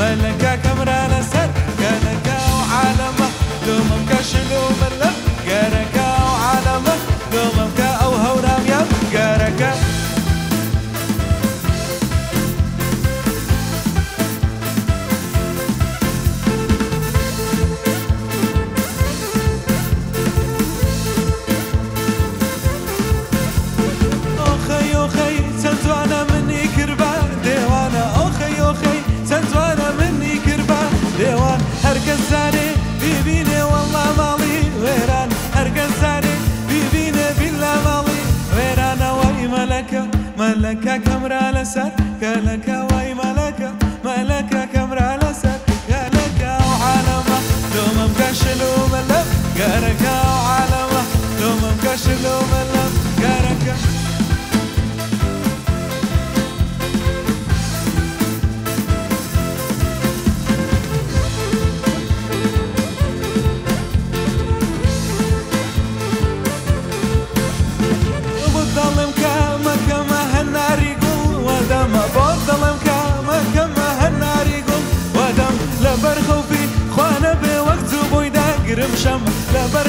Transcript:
فلك ملكا كمرا لسات لك وي بويدا قرم شم لبر